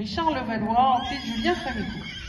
Richard Levallois, en fils Julien Frémécourt.